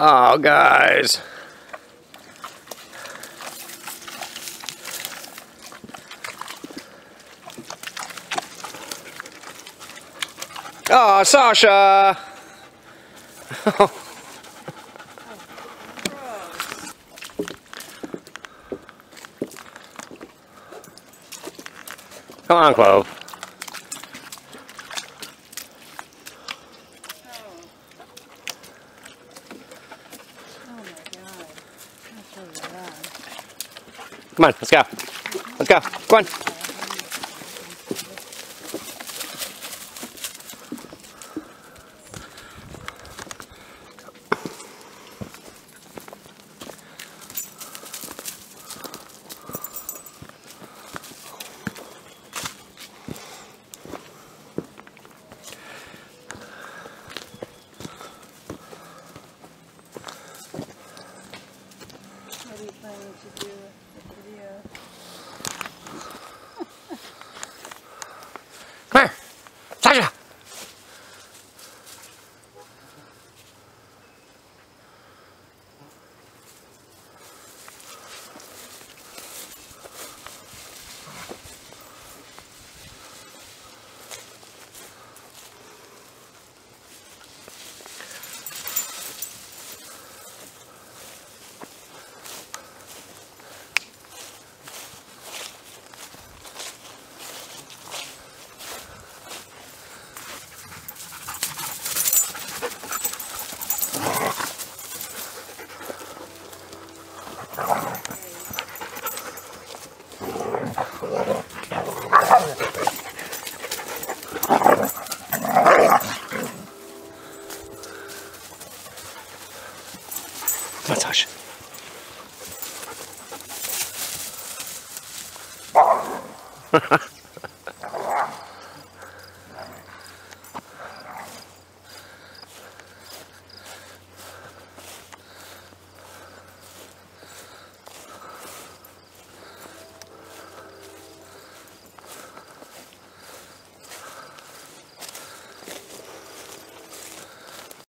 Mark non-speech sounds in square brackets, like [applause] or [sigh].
Oh, guys. Oh, Sasha! [laughs] Come on, Clove. Come on, let's go. Let's go. Come on. Planning to do the video? Sasha. [laughs]